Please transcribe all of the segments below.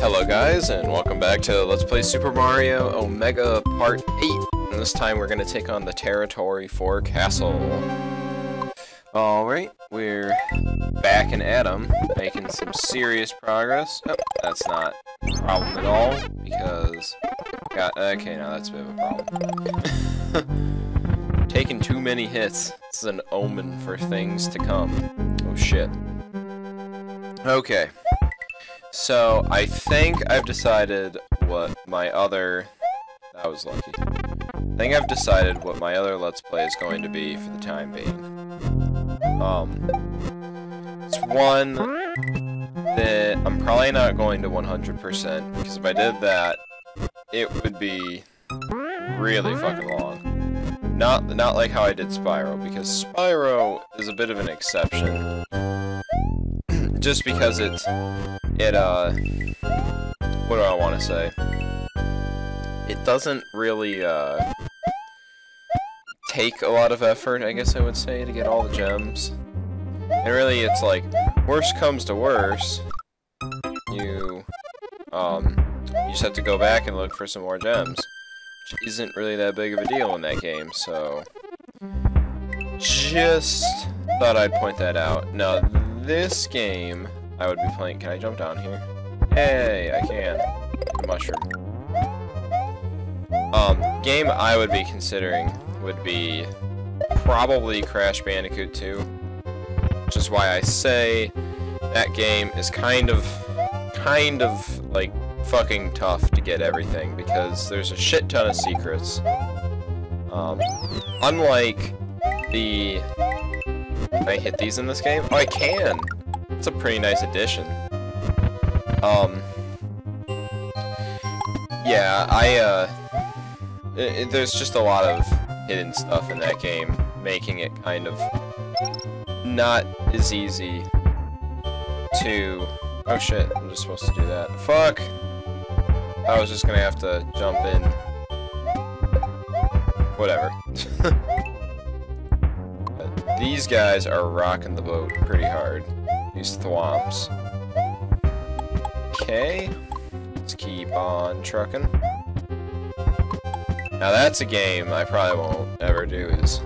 Hello guys, and welcome back to Let's Play Super Mario Omega Part 8. And this time we're going to take on the Territory 4 Castle. Alright, we're back in Adam, making some serious progress. Oh, that's not a problem at all, because... Got, okay, now that's a bit of a problem. Taking too many hits. This is an omen for things to come. Oh shit. Okay. So, I think I've decided what my other... That was lucky. I think I've decided what my other Let's Play is going to be for the time being. Um, it's one that I'm probably not going to 100%, because if I did that, it would be really fucking long. Not, not like how I did Spyro, because Spyro is a bit of an exception. Just because it's it, uh, what do I want to say? It doesn't really, uh, take a lot of effort, I guess I would say, to get all the gems. And really, it's like, worst comes to worst, you, um, you just have to go back and look for some more gems. Which isn't really that big of a deal in that game, so... Just thought I'd point that out. Now, this game I would be playing. Can I jump down here? Hey, I can. Mushroom. Um, game I would be considering would be probably Crash Bandicoot 2. Which is why I say that game is kind of, kind of, like, fucking tough to get everything, because there's a shit ton of secrets. Um, unlike the... Can I hit these in this game? Oh, I can! It's a pretty nice addition. Um, yeah, I, uh, it, it, there's just a lot of hidden stuff in that game, making it kind of not as easy to... Oh shit, I'm just supposed to do that. Fuck! I was just gonna have to jump in. Whatever. These guys are rocking the boat pretty hard. These thwomps. Okay. Let's keep on trucking. Now that's a game I probably won't ever do is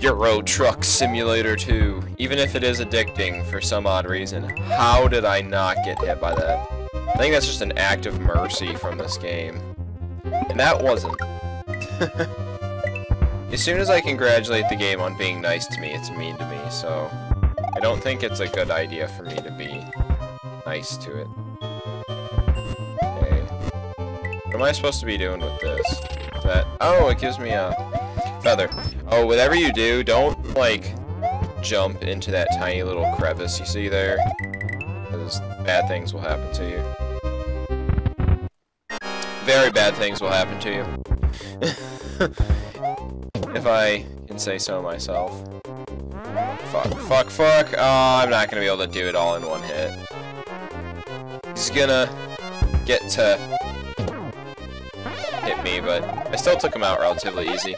Euro Truck Simulator 2. Even if it is addicting for some odd reason, how did I not get hit by that? I think that's just an act of mercy from this game. And that wasn't. as soon as I congratulate the game on being nice to me, it's mean to me, so... I don't think it's a good idea for me to be nice to it. Okay. What am I supposed to be doing with this? That Oh, it gives me a feather. Oh, whatever you do, don't, like, jump into that tiny little crevice you see there. Because bad things will happen to you. Very bad things will happen to you. if I can say so myself. Fuck, fuck, fuck. Oh, I'm not gonna be able to do it all in one hit. He's gonna get to hit me, but I still took him out relatively easy.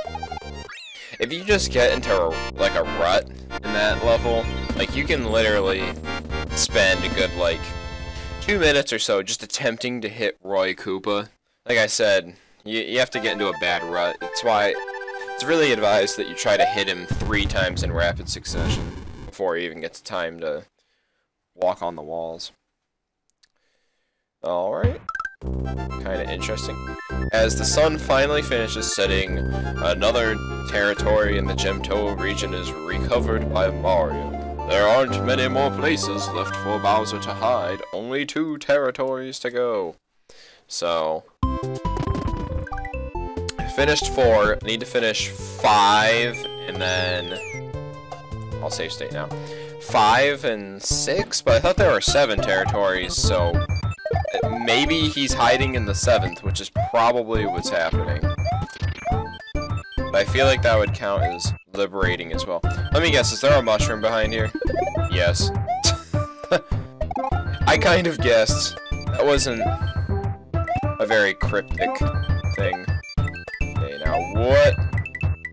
If you just get into a, like a rut in that level, like you can literally spend a good like two minutes or so just attempting to hit Roy Koopa. Like I said, you, you have to get into a bad rut. It's why it's really advised that you try to hit him three times in rapid succession before he even gets time to walk on the walls. Alright. Kinda interesting. As the sun finally finishes setting, another territory in the Gemto region is recovered by Mario. There aren't many more places left for Bowser to hide, only two territories to go. So, finished four. I need to finish five, and then... I'll save state now. Five and six? But I thought there were seven territories, so... Maybe he's hiding in the seventh, which is probably what's happening. But I feel like that would count as liberating as well. Let me guess, is there a mushroom behind here? Yes. I kind of guessed. That wasn't a very cryptic what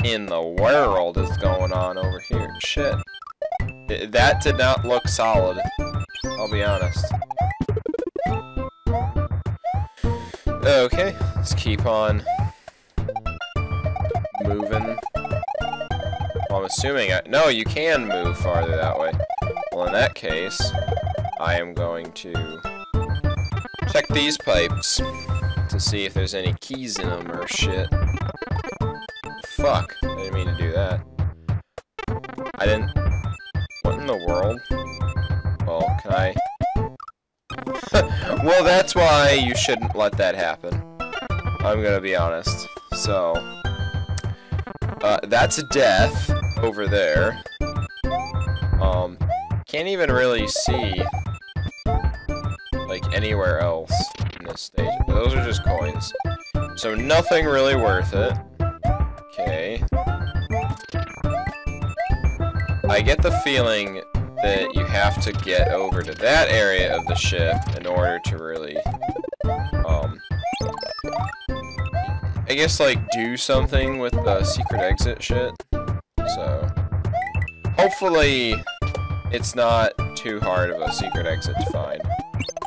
in the world is going on over here? Shit. That did not look solid. I'll be honest. Okay, let's keep on moving. Well, I'm assuming I... No, you can move farther that way. Well, in that case, I am going to check these pipes to see if there's any keys in them or shit. Fuck, I didn't mean to do that. I didn't... What in the world? Well, can I... well, that's why you shouldn't let that happen. I'm gonna be honest. So... Uh, that's a death over there. Um, can't even really see, like, anywhere else in this stage. Those are just coins. So nothing really worth it. Okay. I get the feeling that you have to get over to that area of the ship in order to really, um, I guess, like, do something with the secret exit shit. So, hopefully, it's not too hard of a secret exit to find.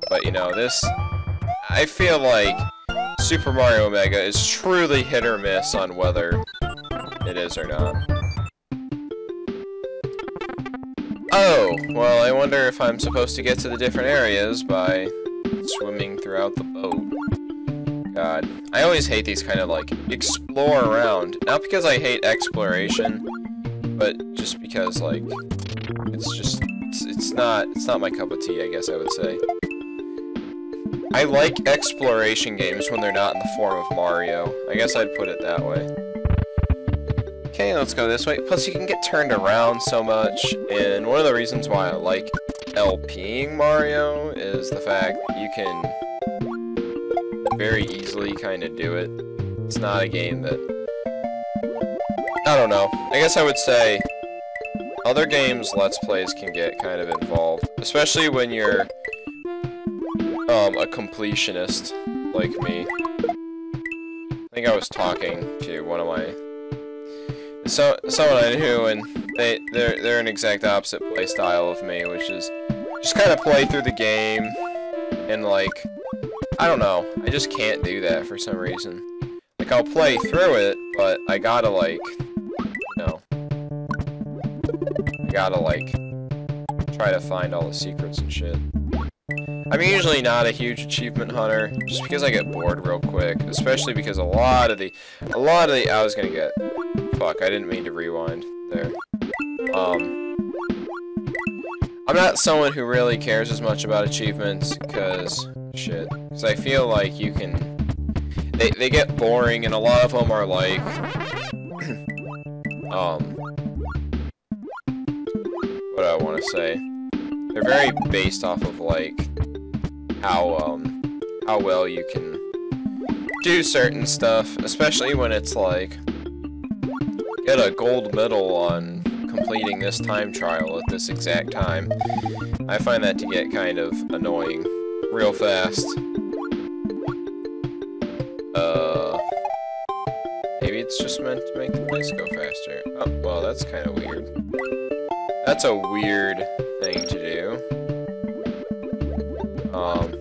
But, you know, this, I feel like Super Mario Omega is truly hit or miss on whether it is or not. Oh, well, I wonder if I'm supposed to get to the different areas by swimming throughout the boat. God. I always hate these kind of, like, explore around. Not because I hate exploration, but just because, like, it's just, it's, it's not, it's not my cup of tea, I guess I would say. I like exploration games when they're not in the form of Mario. I guess I'd put it that way. Okay, let's go this way. Plus, you can get turned around so much, and one of the reasons why I like LPing Mario is the fact you can very easily kind of do it. It's not a game that... I don't know. I guess I would say other games Let's Plays can get kind of involved, especially when you're um, a completionist like me. I think I was talking to one of my so someone I knew, and they they're they're an exact opposite play style of me, which is just kind of play through the game and like I don't know, I just can't do that for some reason. Like I'll play through it, but I gotta like you know I gotta like try to find all the secrets and shit. I'm usually not a huge achievement hunter, just because I get bored real quick, especially because a lot of the, a lot of the, I was gonna get, fuck, I didn't mean to rewind there. Um, I'm not someone who really cares as much about achievements, because, shit, because I feel like you can, they, they get boring, and a lot of them are like, um, what I want to say? They're very based off of, like, how, um, how well you can do certain stuff, especially when it's like, get a gold medal on completing this time trial at this exact time. I find that to get kind of annoying real fast. Uh, maybe it's just meant to make the place go faster. Oh, well, that's kind of weird. That's a weird thing to do. Um,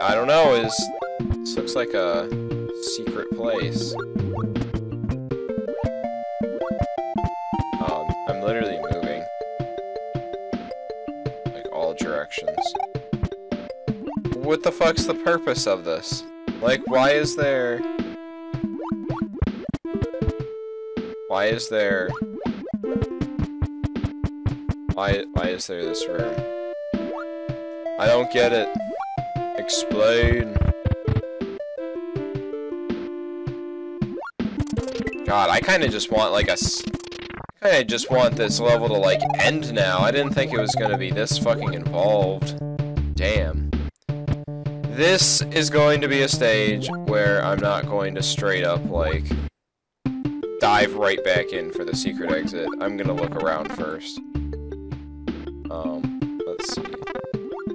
I don't know, is this looks like a secret place. What the fuck's the purpose of this? Like, why is there... Why is there... Why, why is there this room? I don't get it. Explain. God, I kind of just want, like, a... I just want this level to, like, end now. I didn't think it was going to be this fucking involved. Damn. This is going to be a stage where I'm not going to straight up, like, dive right back in for the secret exit. I'm gonna look around first. Um, let's see.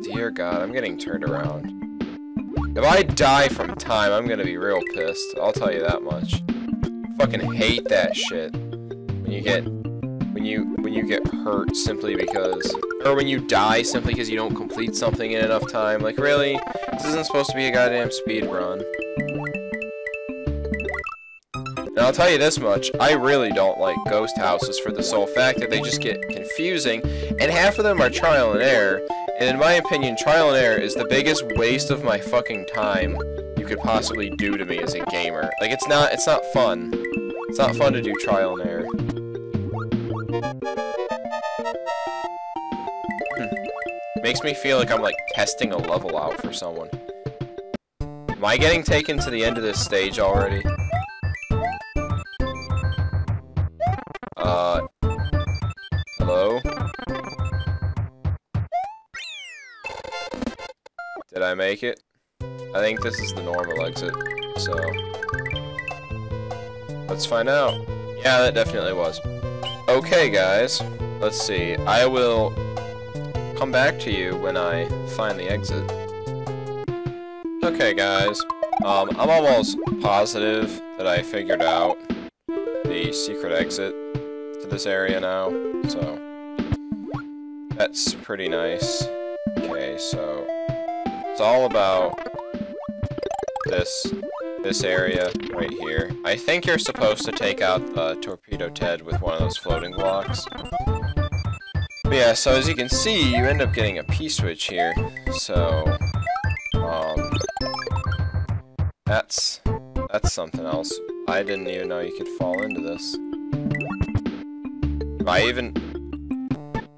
Dear God, I'm getting turned around. If I die from time, I'm gonna be real pissed. I'll tell you that much. Fucking hate that shit. When you get when you when you get hurt simply because or when you die simply because you don't complete something in enough time. Like really, this isn't supposed to be a goddamn speed run. And I'll tell you this much, I really don't like ghost houses for the sole fact that they just get confusing, and half of them are trial and error, and in my opinion, trial and error is the biggest waste of my fucking time you could possibly do to me as a gamer. Like, it's not, it's not fun. It's not fun to do trial and error. Makes me feel like I'm, like, testing a level out for someone. Am I getting taken to the end of this stage already? Uh, hello? Did I make it? I think this is the normal exit, so... Let's find out. Yeah, that definitely was. Okay, guys. Let's see. I will come back to you when I find the exit. Okay, guys. Um, I'm almost positive that I figured out the secret exit to this area now, so that's pretty nice. Okay, so it's all about this this area right here. I think you're supposed to take out the Torpedo Ted with one of those floating blocks. But yeah, so as you can see, you end up getting a P-switch here. So, um, that's, that's something else. I didn't even know you could fall into this. I even...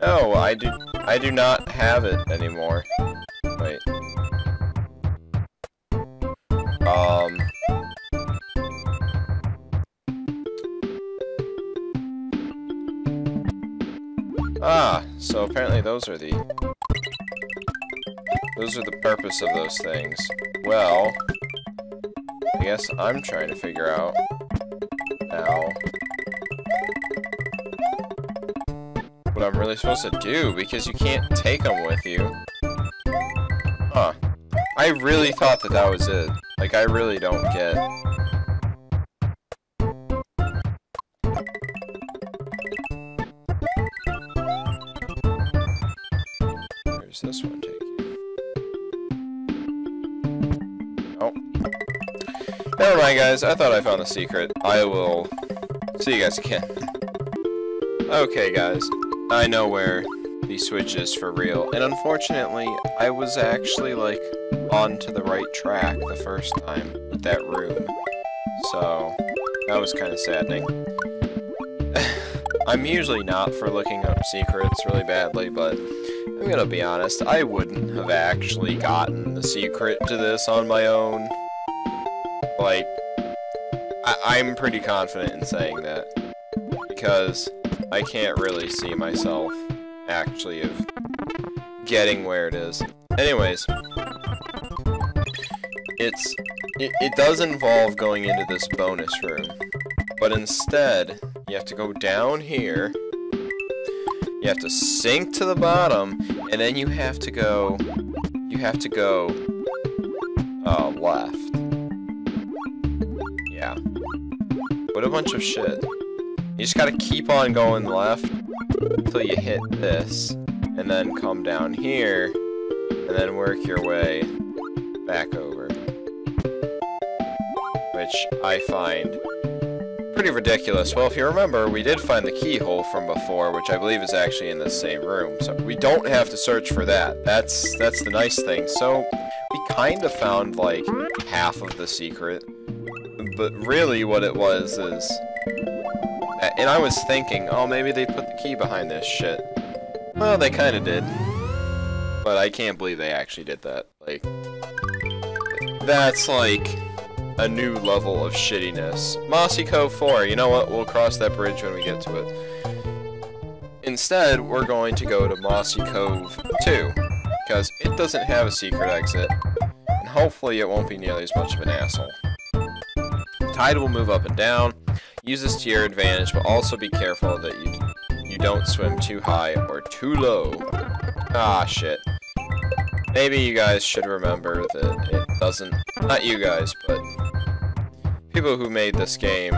No, I do, I do not have it anymore. Wait. So apparently those are the... Those are the purpose of those things. Well, I guess I'm trying to figure out now what I'm really supposed to do, because you can't take them with you. Huh. I really thought that that was it. Like, I really don't get... Never guys. I thought I found the secret. I will see you guys again. Okay, guys. I know where the switch is for real. And unfortunately, I was actually, like, on to the right track the first time with that room. So, that was kind of saddening. I'm usually not for looking up secrets really badly, but I'm gonna be honest, I wouldn't have actually gotten the secret to this on my own. Like, I am pretty confident in saying that. Because I can't really see myself actually of getting where it is. Anyways, it's it, it does involve going into this bonus room, but instead you have to go down here. You have to sink to the bottom, and then you have to go. You have to go uh, left. Yeah. What a bunch of shit. You just gotta keep on going left until you hit this, and then come down here, and then work your way back over. Which I find pretty ridiculous. Well, if you remember, we did find the keyhole from before, which I believe is actually in the same room, so we don't have to search for that. That's, that's the nice thing. So, we kind of found, like, half of the secret, but really what it was is and I was thinking, oh, maybe they put the key behind this shit. Well, they kind of did. But I can't believe they actually did that. Like, that's like a new level of shittiness. Mossy Cove 4, you know what? We'll cross that bridge when we get to it. Instead, we're going to go to Mossy Cove 2, because it doesn't have a secret exit, and hopefully it won't be nearly as much of an asshole. Tide will move up and down, Use this to your advantage, but also be careful that you you don't swim too high or too low. Ah, shit. Maybe you guys should remember that it doesn't... Not you guys, but... People who made this game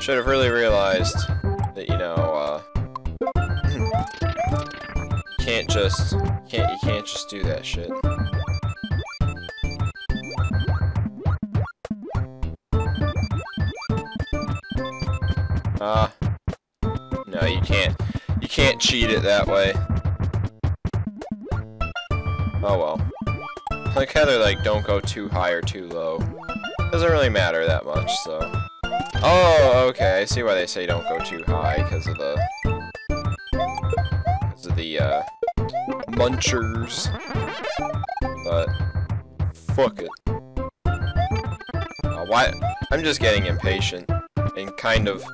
should have really realized that you know, uh, you can't just can't you can't just do that shit. No, you can't. You can't cheat it that way. Oh well. Like they're like, don't go too high or too low. Doesn't really matter that much, so. Oh, okay, I see why they say don't go too high, because of the... Because of the, uh, munchers. But, fuck it. Uh, why? I'm just getting impatient, and kind of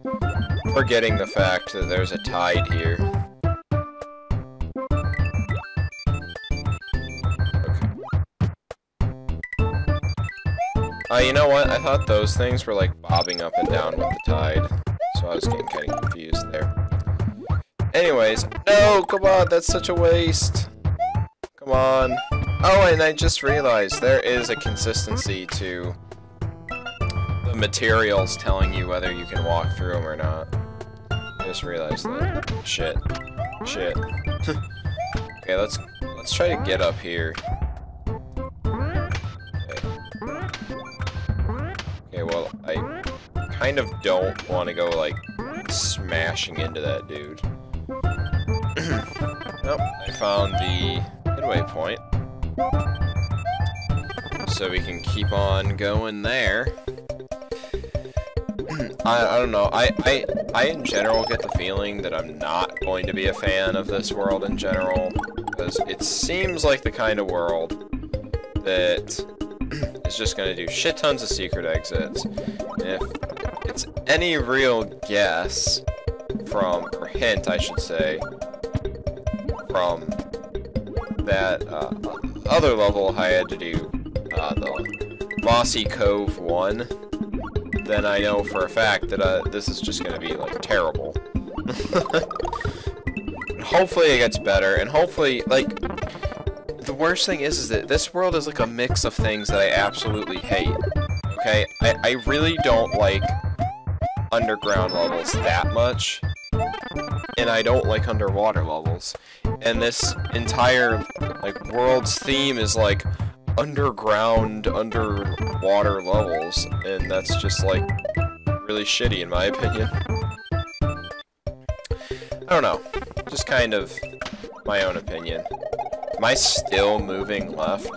forgetting the fact that there's a tide here. Uh, you know what? I thought those things were like bobbing up and down with the tide. So I was getting kind of confused there. Anyways, no, come on, that's such a waste. Come on. Oh, and I just realized there is a consistency to materials telling you whether you can walk through them or not. I just realized that. Shit. Shit. okay, let's let's try to get up here. Okay, okay well, I kind of don't want to go, like, smashing into that dude. nope, I found the midway point. So we can keep on going there. I, I don't know, I, I, I in general get the feeling that I'm not going to be a fan of this world in general, because it seems like the kind of world that is just going to do shit tons of secret exits. And if it's any real guess from, or hint, I should say, from that uh, other level I had to do, uh, the Mossy Cove 1, then I know for a fact that uh, this is just going to be, like, terrible. hopefully it gets better, and hopefully, like, the worst thing is, is that this world is like a mix of things that I absolutely hate. Okay? I, I really don't like underground levels that much. And I don't like underwater levels. And this entire, like, world's theme is, like, underground, underwater levels. And that's just, like, really shitty in my opinion. I don't know. Just kind of my own opinion. Am I still moving left?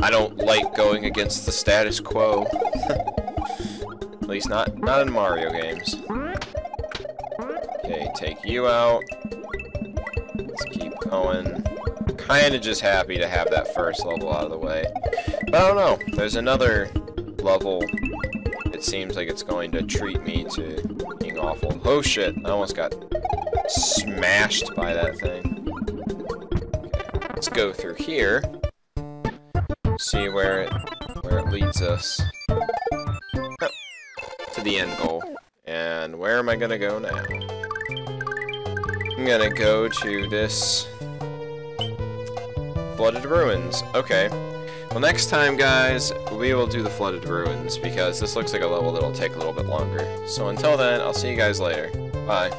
I don't like going against the status quo. At least not, not in Mario games. Okay, take you out. Let's keep going. Kinda just happy to have that first level out of the way. But I don't know, there's another level it seems like it's going to treat me to being awful. Oh shit, I almost got smashed by that thing. Okay, let's go through here. See where it where it leads us to the end goal. And where am I gonna go now? I'm gonna go to this... Flooded Ruins. Okay. Well, next time, guys, we will do the Flooded Ruins, because this looks like a level that'll take a little bit longer. So until then, I'll see you guys later. Bye.